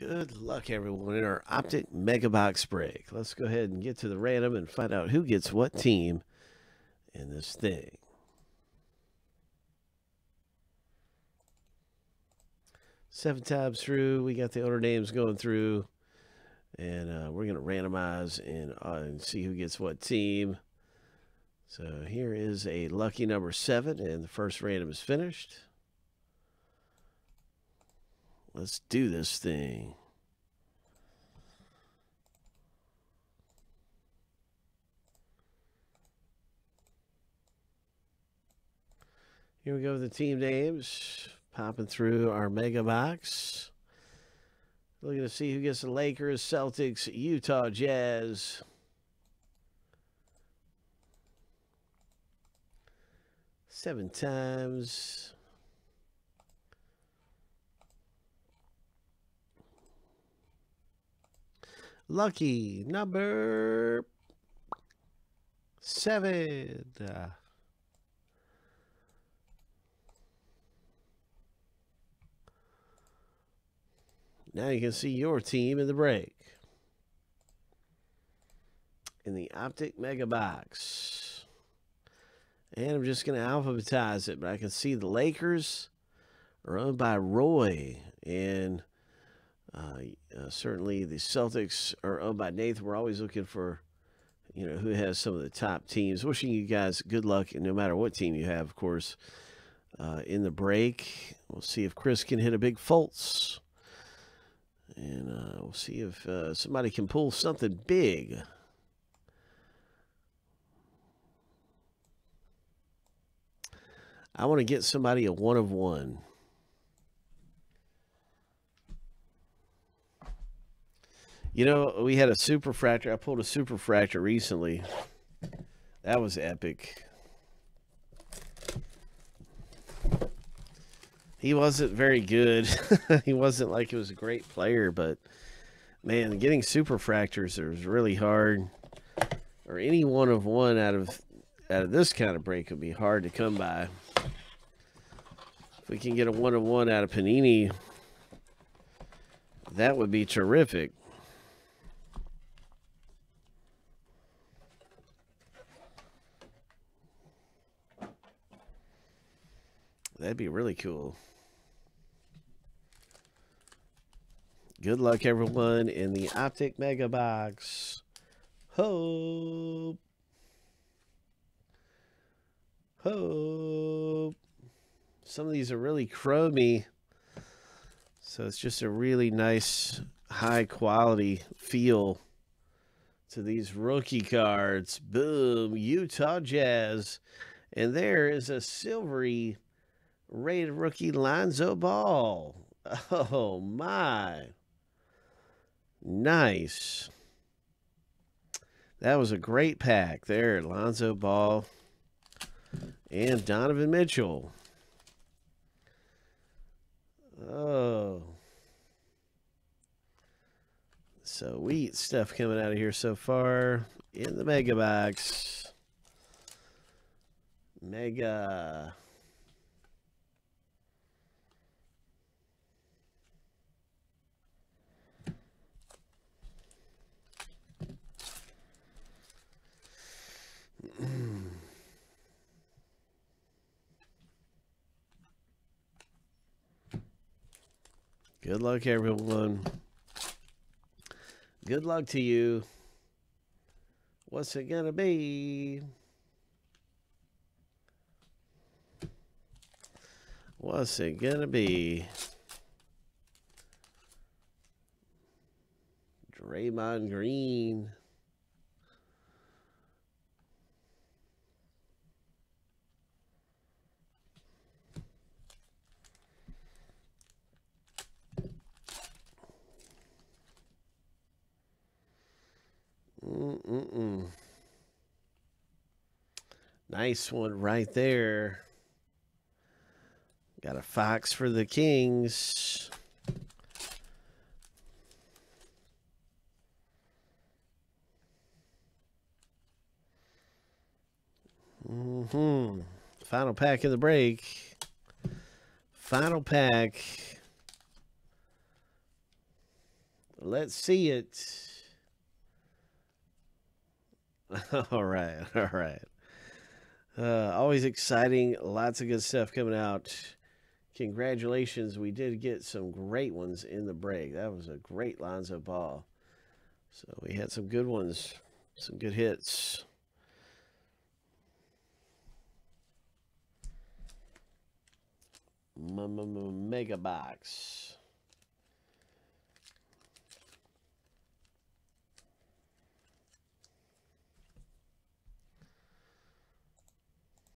Good luck, everyone, in our Optic Mega Box break. Let's go ahead and get to the random and find out who gets what team in this thing. Seven times through, we got the owner names going through, and uh, we're going to randomize and, uh, and see who gets what team. So here is a lucky number seven, and the first random is finished. Let's do this thing. Here we go with the team names. Popping through our mega box. Looking to see who gets the Lakers, Celtics, Utah Jazz. Seven times. Lucky number seven. Now you can see your team in the break. In the Optic Mega Box. And I'm just going to alphabetize it, but I can see the Lakers are owned by Roy. And certainly the Celtics are owned by Nathan. We're always looking for, you know, who has some of the top teams. Wishing you guys good luck, and no matter what team you have, of course, uh, in the break. We'll see if Chris can hit a big Fultz. And uh, we'll see if uh, somebody can pull something big. I want to get somebody a one of one. You know, we had a super fracture. I pulled a super fracture recently. That was epic. He wasn't very good. he wasn't like he was a great player, but man, getting super fractures is really hard. Or any one of one out of out of this kind of break would be hard to come by. If we can get a one of one out of Panini, that would be terrific. That'd be really cool. Good luck, everyone, in the Optic Mega Box. Hope. Hope. Some of these are really chromy. So it's just a really nice, high quality feel to these rookie cards. Boom. Utah Jazz. And there is a silvery rated rookie Lonzo Ball. Oh, my. Nice. That was a great pack there. Lonzo Ball and Donovan Mitchell. Oh. Sweet stuff coming out of here so far in the Mega Box. Mega. Good luck, everyone. Good luck to you. What's it going to be? What's it going to be? Draymond Green. Nice one right there. Got a Fox for the Kings. Mm-hmm. Final pack of the break. Final pack. Let's see it. all right, all right. Uh, always exciting. Lots of good stuff coming out. Congratulations. We did get some great ones in the break. That was a great Lonzo Ball. So we had some good ones, some good hits. Mega Box.